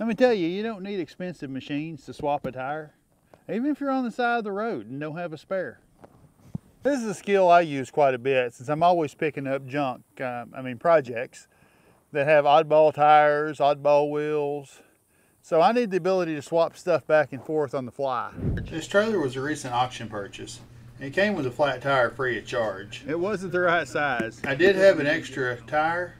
Let me tell you, you don't need expensive machines to swap a tire, even if you're on the side of the road and don't have a spare. This is a skill I use quite a bit since I'm always picking up junk, uh, I mean projects, that have oddball tires, oddball wheels. So I need the ability to swap stuff back and forth on the fly. This trailer was a recent auction purchase. It came with a flat tire free of charge. It wasn't the right size. I did have an extra tire,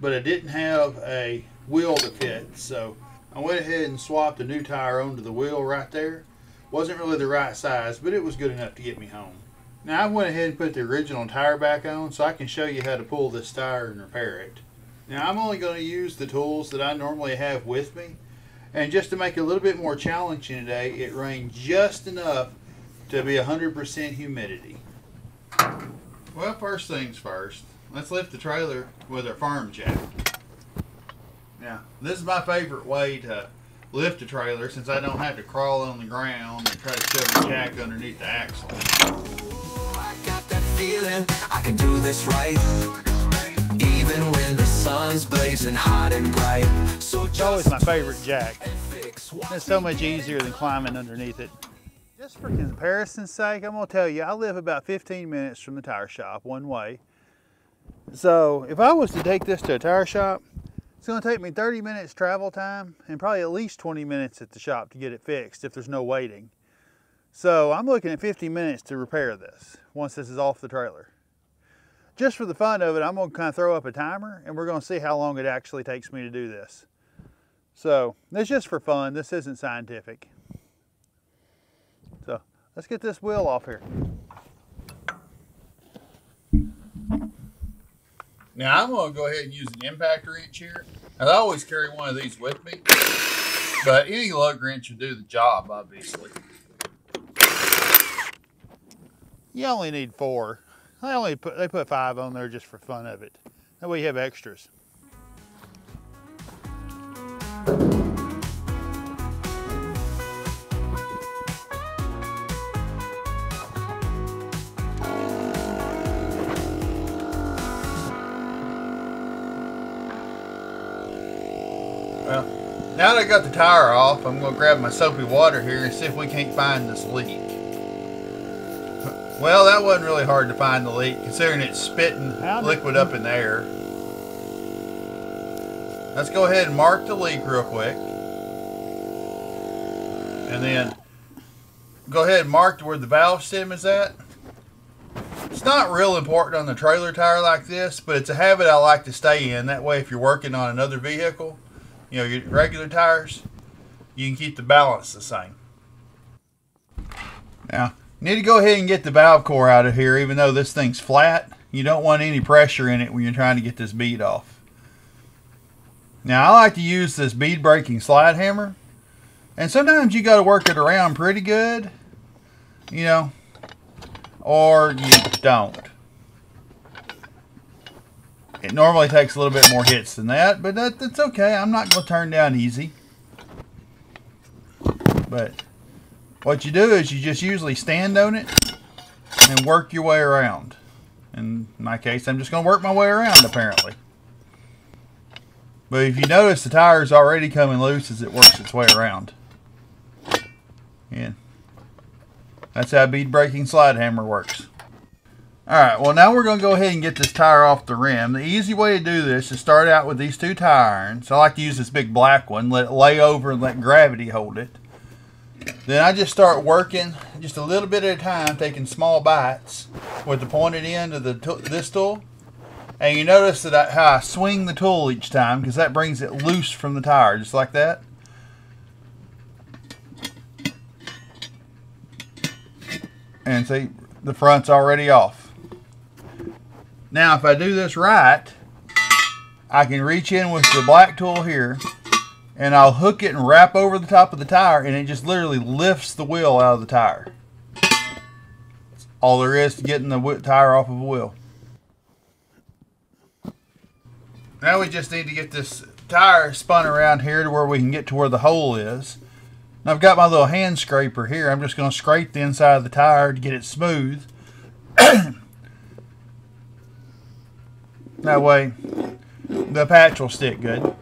but I didn't have a wheel to fit. So I went ahead and swapped a new tire onto the wheel right there. Wasn't really the right size, but it was good enough to get me home. Now I went ahead and put the original tire back on so I can show you how to pull this tire and repair it. Now I'm only going to use the tools that I normally have with me. And just to make it a little bit more challenging today, it rained just enough to be 100% humidity. Well, first things first, let's lift the trailer with our farm jack. Now, this is my favorite way to lift a trailer since I don't have to crawl on the ground and try to shove the jack underneath the axle. I got that feeling I can do this right. Even when the sun's blazing hot and bright. So It's always my favorite jack. It's so much easier than climbing underneath it. Just for comparison's sake, I'm gonna tell you, I live about 15 minutes from the tire shop one way. So if I was to take this to a tire shop, it's gonna take me 30 minutes travel time and probably at least 20 minutes at the shop to get it fixed if there's no waiting. So I'm looking at 50 minutes to repair this once this is off the trailer. Just for the fun of it, I'm gonna kind of throw up a timer and we're gonna see how long it actually takes me to do this. So is just for fun. This isn't scientific. So let's get this wheel off here. Now I'm gonna go ahead and use an impact wrench here. I always carry one of these with me, but any lug wrench will do the job, obviously. You only need four. They only put they put five on there just for fun of it. That way you have extras. Now that I got the tire off, I'm going to grab my soapy water here and see if we can't find this leak. Well, that wasn't really hard to find the leak, considering it's spitting liquid up in the air. Let's go ahead and mark the leak real quick. And then go ahead and mark where the valve stem is at. It's not real important on the trailer tire like this, but it's a habit I like to stay in. That way, if you're working on another vehicle, you know, your regular tires, you can keep the balance the same. Now, you need to go ahead and get the valve core out of here, even though this thing's flat. You don't want any pressure in it when you're trying to get this bead off. Now, I like to use this bead breaking slide hammer. And sometimes you got to work it around pretty good, you know, or you don't. It normally takes a little bit more hits than that, but that, that's okay. I'm not going to turn down easy. But what you do is you just usually stand on it and work your way around. In my case, I'm just going to work my way around apparently. But if you notice, the tire is already coming loose as it works its way around. And that's how bead breaking slide hammer works. Alright, well now we're going to go ahead and get this tire off the rim. The easy way to do this is start out with these two tire irons. I like to use this big black one, let it lay over and let gravity hold it. Then I just start working just a little bit at a time, taking small bites with the pointed end of the this tool. And you notice that I, how I swing the tool each time because that brings it loose from the tire, just like that. And see, the front's already off. Now, if I do this right, I can reach in with the black tool here and I'll hook it and wrap over the top of the tire and it just literally lifts the wheel out of the tire. All there is to getting the tire off of a wheel. Now we just need to get this tire spun around here to where we can get to where the hole is. And I've got my little hand scraper here. I'm just going to scrape the inside of the tire to get it smooth. that way the patch will stick good.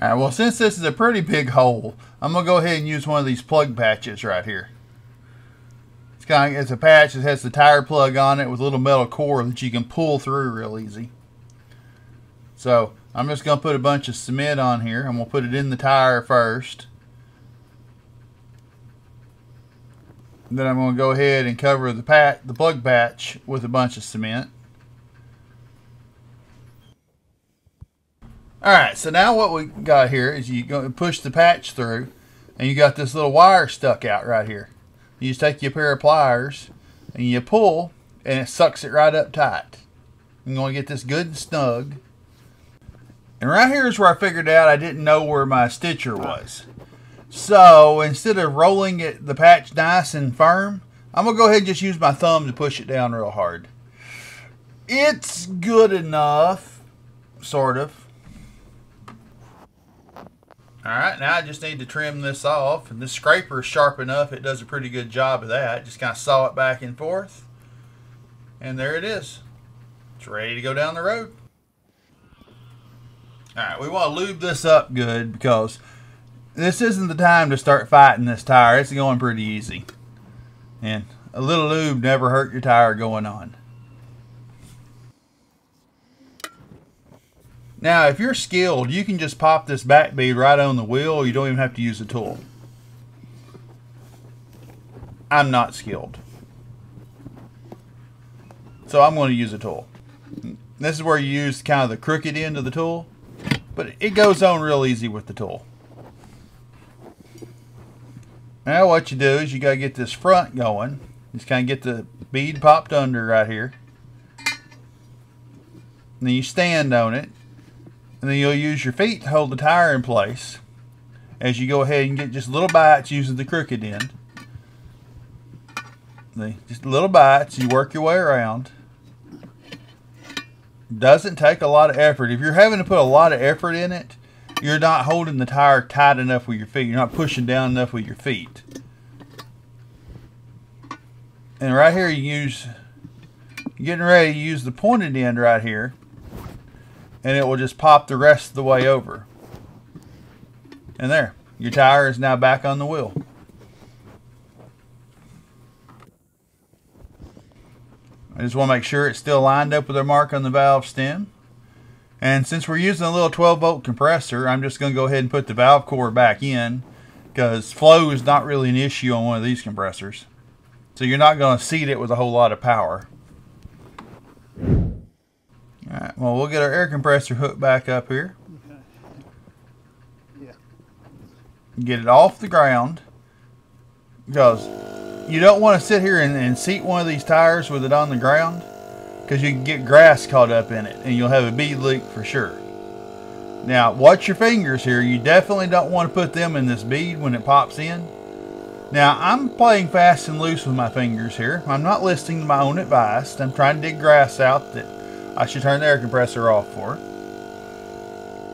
Alright, well since this is a pretty big hole, I'm going to go ahead and use one of these plug patches right here. It's kind of, it's a patch that has the tire plug on it with a little metal core that you can pull through real easy. So I'm just going to put a bunch of cement on here. I'm going to put it in the tire first. Then I'm going to go ahead and cover the pat the plug patch with a bunch of cement. Alright, so now what we got here is you go push the patch through and you got this little wire stuck out right here. You just take your pair of pliers and you pull and it sucks it right up tight. I'm going to get this good and snug. And right here is where I figured out I didn't know where my stitcher was. So instead of rolling it the patch nice and firm, I'm going to go ahead and just use my thumb to push it down real hard. It's good enough, sort of. Alright, now I just need to trim this off. And this scraper is sharp enough, it does a pretty good job of that. Just kind of saw it back and forth. And there it is. It's ready to go down the road. Alright, we want to lube this up good because this isn't the time to start fighting this tire. It's going pretty easy. And a little lube never hurt your tire going on. Now, if you're skilled, you can just pop this back bead right on the wheel. You don't even have to use a tool. I'm not skilled. So I'm going to use a tool. This is where you use kind of the crooked end of the tool. But it goes on real easy with the tool. Now what you do is you got to get this front going. Just kind of get the bead popped under right here. And then you stand on it and then you'll use your feet to hold the tire in place as you go ahead and get just little bites using the crooked end. Just little bites, you work your way around. Doesn't take a lot of effort. If you're having to put a lot of effort in it, you're not holding the tire tight enough with your feet. You're not pushing down enough with your feet. And right here you use, getting ready to use the pointed end right here and it will just pop the rest of the way over. And there, your tire is now back on the wheel. I just want to make sure it's still lined up with our mark on the valve stem. And since we're using a little 12 volt compressor, I'm just going to go ahead and put the valve core back in because flow is not really an issue on one of these compressors. So you're not going to seat it with a whole lot of power. Alright, well we'll get our air compressor hooked back up here. Okay. Yeah. Get it off the ground. Because you don't want to sit here and, and seat one of these tires with it on the ground. Because you can get grass caught up in it and you'll have a bead leak for sure. Now watch your fingers here. You definitely don't want to put them in this bead when it pops in. Now I'm playing fast and loose with my fingers here. I'm not listening to my own advice. I'm trying to dig grass out that I should turn the air compressor off for.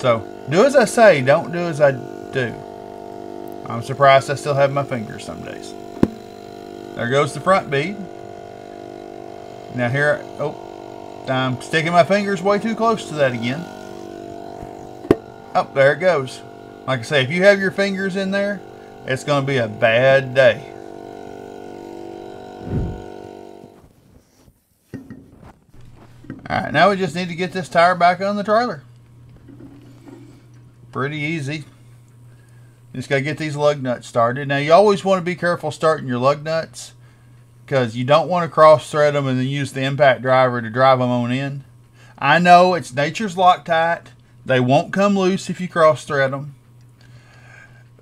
So, do as I say, don't do as I do. I'm surprised I still have my fingers some days. There goes the front bead. Now here, oh, I'm sticking my fingers way too close to that again. Oh, there it goes. Like I say, if you have your fingers in there, it's going to be a bad day. Alright, now we just need to get this tire back on the trailer. Pretty easy. Just got to get these lug nuts started. Now, you always want to be careful starting your lug nuts because you don't want to cross thread them and then use the impact driver to drive them on in. I know it's nature's Loctite. They won't come loose if you cross thread them.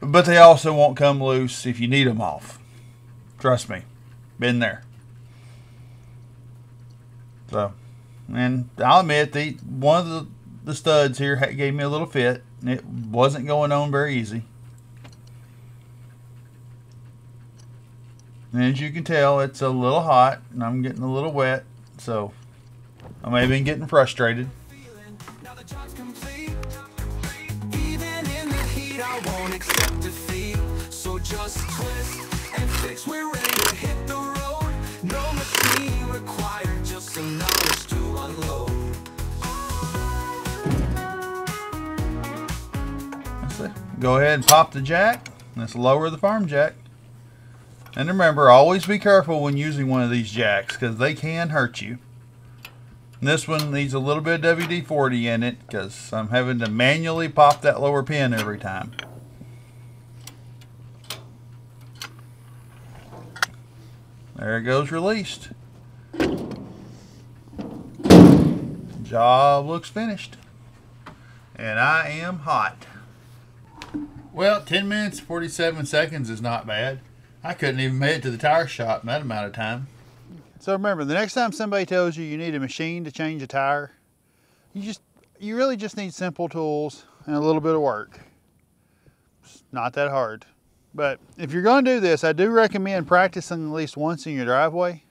But they also won't come loose if you need them off. Trust me. Been there. So, and I'll admit, the one of the, the studs here gave me a little fit. It wasn't going on very easy. And as you can tell, it's a little hot, and I'm getting a little wet, so I may have been getting frustrated. go ahead and pop the jack. Let's lower the farm jack. And remember, always be careful when using one of these jacks because they can hurt you. And this one needs a little bit of WD-40 in it because I'm having to manually pop that lower pin every time. There it goes released. Job looks finished. And I am hot. Well, 10 minutes 47 seconds is not bad. I couldn't even make it to the tire shop in that amount of time. So remember, the next time somebody tells you you need a machine to change a tire, you just you really just need simple tools and a little bit of work. It's not that hard. But if you're going to do this, I do recommend practicing at least once in your driveway.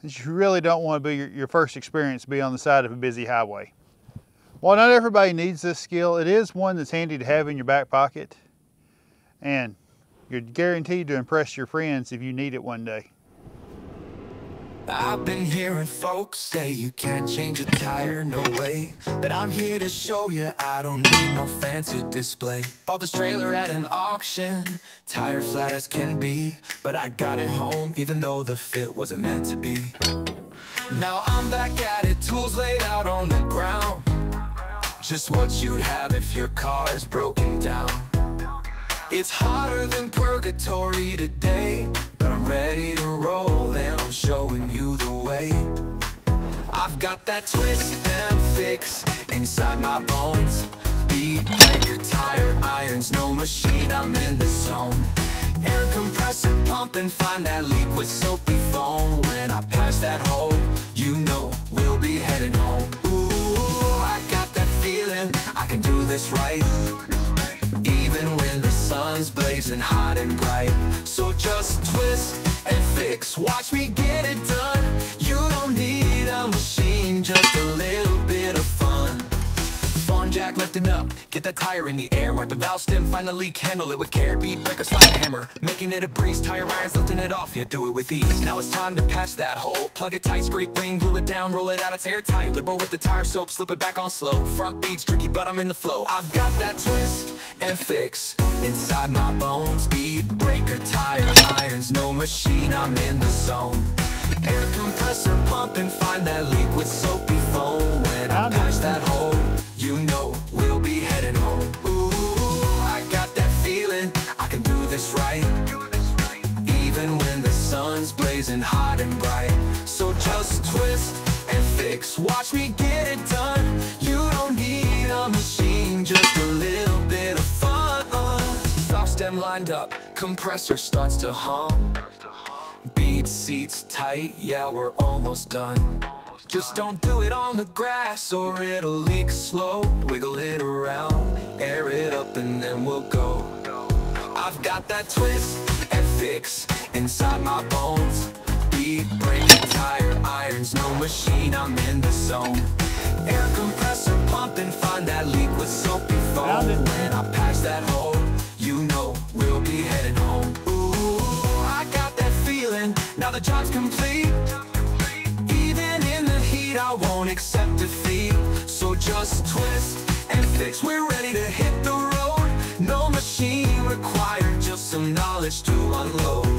Since you really don't want to be your, your first experience be on the side of a busy highway. While not everybody needs this skill, it is one that's handy to have in your back pocket. And you're guaranteed to impress your friends if you need it one day. I've been hearing folks say you can't change a tire, no way. But I'm here to show you I don't need no fancy display. Bought this trailer at an auction, tire flat as can be. But I got it home even though the fit wasn't meant to be. Now I'm back at it, tools laid out on the ground. Just what you'd have if your car's broken down It's hotter than purgatory today But I'm ready to roll and I'm showing you the way. I've got that twist and fix inside my bones. Bead breaker, tire irons, no machine, I'm in the zone. Air compressor pumping, find that leak with soapy foam. When I pass that hole, you know we'll be heading home. Ooh, I got that feeling, I can do this right sun's blazing hot and bright. So just twist and fix, watch me get it done lifting up, get that tire in the air Wipe the valve stem, find the leak, handle it with care. Bead breaker, slide hammer, making it a breeze. Tire irons, lifting it off, yeah, do it with ease. Now it's time to patch that hole. Plug it tight, scrape ring, glue it down, roll it out, it's airtight. Liberal with the tire soap, slip it back on slow. Front beats tricky, but I'm in the flow. I've got that twist and fix Inside my bones, bead breaker, tire irons No machine, I'm in the zone. Air compressor pumping, find that leak with soapy foam. When I patch that hole, you know we'll be heading home. Ooh, I got that feeling, I can do this right. Even when the sun's blazing hot and bright. So just twist and fix, watch me get it done. You don't need a machine, just a little bit of fun. Stop stem lined up, compressor starts to hum. Beat seats tight, yeah we're almost done Just don't do it on the grass or it'll leak slow. Wiggle it around, air it up and then we'll go. I've got that twist and fix inside my bones. Beat, break, tire, irons, no machine, I'm in the zone. Air compressor pumping, find that leak with soapy foam. When I patch that hole, you know we'll be headed home. Ooh, I got that feeling, now the job's complete I won't accept defeat. So just twist and fix, we're ready to hit the road. No machine required, just some knowledge to unload